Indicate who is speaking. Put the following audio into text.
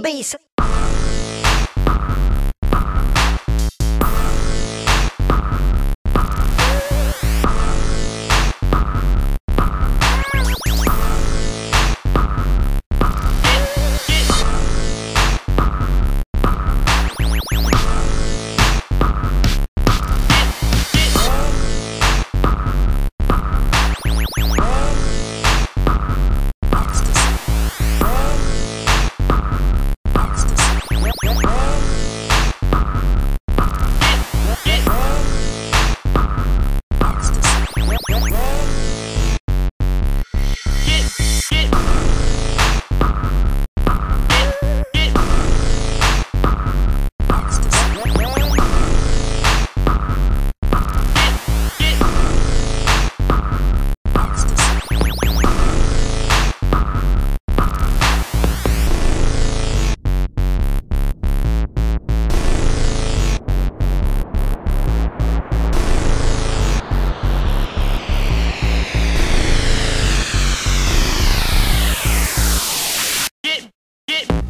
Speaker 1: bass. Get